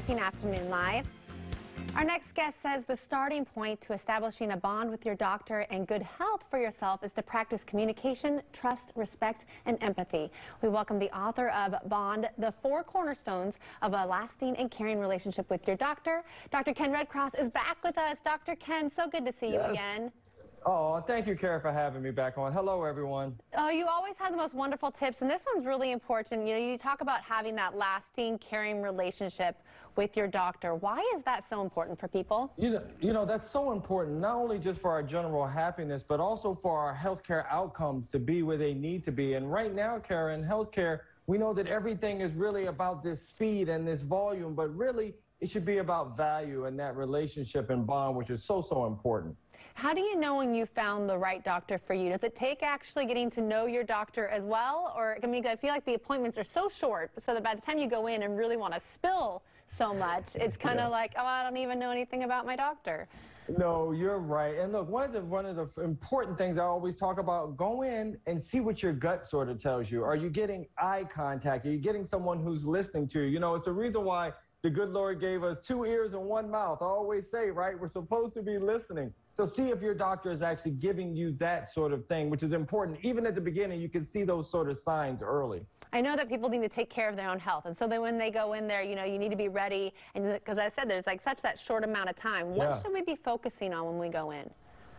watching Afternoon Live. Our next guest says the starting point to establishing a bond with your doctor and good health for yourself is to practice communication, trust, respect, and empathy. We welcome the author of Bond, The Four Cornerstones of a Lasting and Caring Relationship with Your Doctor. Dr. Ken Redcross is back with us. Dr. Ken, so good to see Yes. you again. Oh, thank you, Kara, for having me back on. Hello, everyone. Oh, you always have the most wonderful tips, and this one's really important. You know, you talk about having that lasting, caring relationship with your doctor. Why is that so important for people? You know, you know, that's so important, not only just for our general happiness, but also for our healthcare outcomes to be where they need to be. And right now, Kara, in healthcare, we know that everything is really about this speed and this volume, but really, it should be about value and that relationship and bond, which is so, so important. How do you know when you found the right doctor for you? Does it take actually getting to know your doctor as well? Or, I mean, I feel like the appointments are so short, so that by the time you go in and really want to spill so much, it's kind of Yeah. like, oh, I don't even know anything about my doctor. No, you're right. And look, one of the one of the important things I always talk about: go in and see what your gut sort of tells you. Are you getting eye contact? Are you getting someone who's listening to you? You know, it's a reason why the good Lord gave us two ears and one mouth. I always say, right? We're supposed to be listening. So see if your doctor is actually giving you that sort of thing, which is important. Even at the beginning, you can see those sort of signs early. I know that people need to take care of their own health, and so then when they go in there, you know, you need to be ready. And because I said there's like such that short amount of time, what Yeah. should we be focusing on when we go in?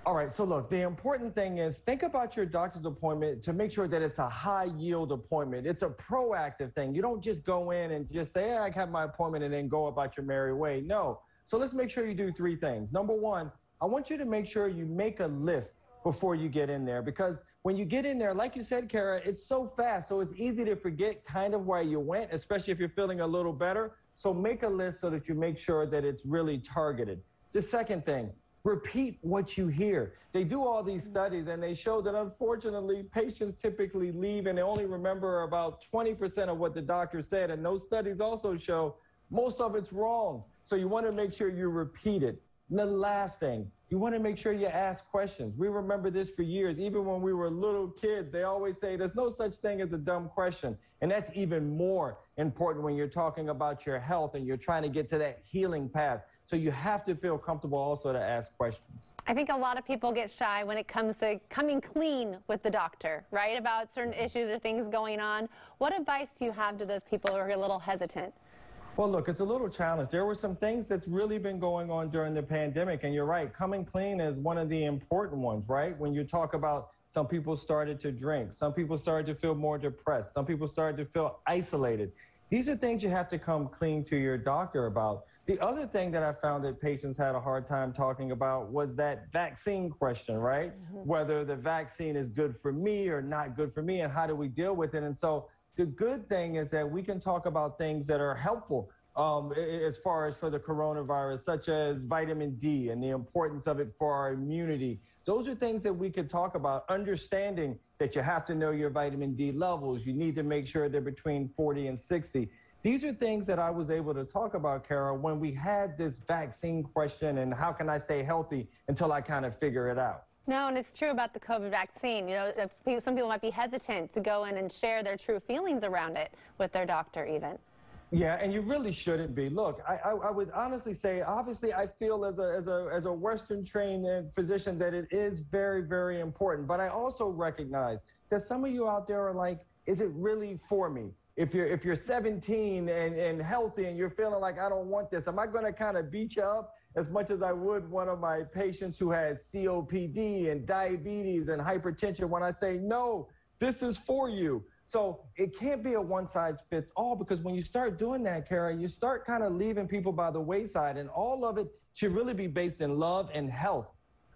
All right, so look, the important thing is think about your doctor's appointment to make sure that it's a high yield appointment. It's a proactive thing. You don't just go in and just say, hey, I have my appointment and then go about your merry way. No. So let's make sure you do three things. Number one, I want you to make sure you make a list before you get in there because when you get in there, like you said, Kara, it's so fast. So it's easy to forget kind of where you went, especially if you're feeling a little better. So make a list so that you make sure that it's really targeted. The second thing, repeat what you hear. They do all these mm-hmm. studies and they show that unfortunately patients typically leave and they only remember about 20% of what the doctor said. And those studies also show most of it's wrong. So you want to make sure you repeat it. And the last thing, you want to make sure you ask questions. We remember this for years. Even when we were little kids, they always say there's no such thing as a dumb question. And that's even more important when you're talking about your health and you're trying to get to that healing path. So you have to feel comfortable also to ask questions. I think a lot of people get shy when it comes to coming clean with the doctor, right? About certain issues or things going on. What advice do you have to those people who are a little hesitant? Well, look, it's a little challenge. There were some things that's really been going on during the pandemic, and you're right. Coming clean is one of the important ones, right? When you talk about some people started to drink, some people started to feel more depressed, some people started to feel isolated. These are things you have to come clean to your doctor about. The other thing that I found that patients had a hard time talking about was that vaccine question, right? Mm-hmm. Whether the vaccine is good for me or not good for me, and how do we deal with it? And so the good thing is that we can talk about things that are helpful um, as far as for the coronavirus, such as vitamin D and the importance of it for our immunity. Those are things that we could talk about, understanding that you have to know your vitamin D levels. You need to make sure they're between 40 and 60. These are things that I was able to talk about, Carol, when we had this vaccine question and how can I stay healthy until I kind of figure it out. No, and it's true about the COVID vaccine. You know, some people might be hesitant to go in and share their true feelings around it with their doctor, even. Yeah, and you really shouldn't be. Look, I, I, I would honestly say, obviously, I feel as a, as a, as a Western trained uh, physician that it is very, very important. But I also recognize that some of you out there are like, is it really for me? If you're if you're 17 and, and healthy and you're feeling like I don't want this, am I going to kind of beat you up as much as I would one of my patients who has COPD and diabetes and hypertension when I say no, this is for you. So it can't be a one size fits all because when you start doing that, Kara, you start kind of leaving people by the wayside, and all of it should really be based in love and health.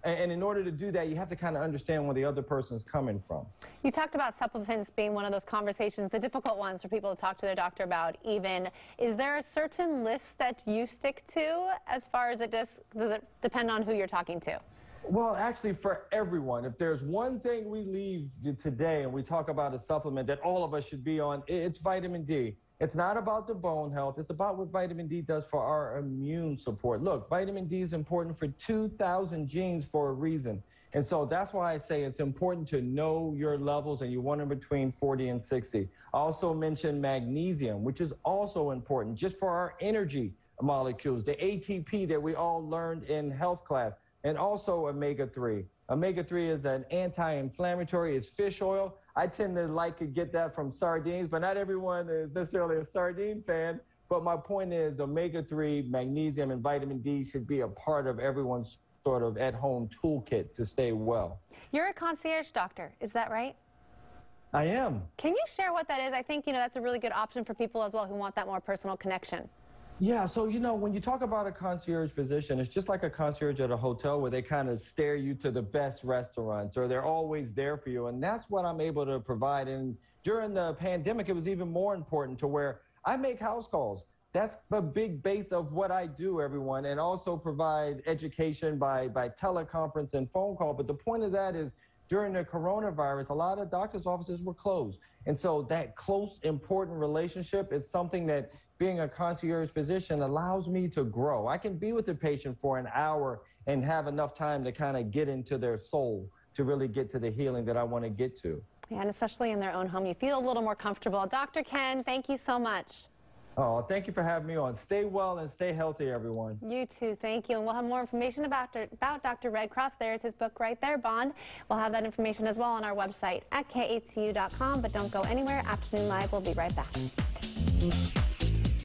And, in order to do that, you have to kind of understand where the other person's coming from. You talked about supplements being one of those conversations, the difficult ones for people to talk to their doctor about even. Is there a certain list that you stick to as far as it does, does it depend on who you're talking to? Well, actually, for everyone, if there's one thing we leave today and we talk about a supplement that all of us should be on, it's vitamin D. It's not about the bone health. It's about what vitamin D does for our immune support. Look, vitamin D is important for 2,000 genes for a reason. And so that's why I say it's important to know your levels and you want them between 40 and 60. I also mentioned magnesium, which is also important just for our energy. molecules, the ATP that we all learned in health class, and also omega 3. Omega 3 is an anti inflammatory, it's fish oil. I tend to like to get that from sardines, but not everyone is necessarily a sardine fan. But my point is, omega 3, magnesium, and vitamin D should be a part of everyone's sort of at home toolkit to stay well. You're a concierge doctor, is that right? I am. Can you share what that is? I think, you know, that's a really good option for people as well who want that more personal connection. Yeah, so you know, when you talk about a concierge physician, it's just like a concierge at a hotel where they kind of steer you to the best restaurants or they're always there for you. And that's what I'm able to provide. And during the pandemic, it was even more important to where I make house calls. That's a big base of what I do, everyone, and also provide education by, by teleconference and phone call. But the point of that is during the coronavirus, a lot of doctors' offices were closed. And so that close, important relationship is something that being a concierge physician allows me to grow. I can be with the patient for an hour and have enough time to kind of get into their soul to really get to the healing that I want to get to. Yeah, and especially in their own home, you feel a little more comfortable. Dr. Ken, thank you so much. Oh, thank you for having me on. Stay well and stay healthy, everyone. You too. Thank you. And we'll have more information about, about Dr. Redcross. There's his book right there, Bond. We'll have that information as well on our website at KATU.com. But don't go anywhere. Afternoon Live We'll be right back.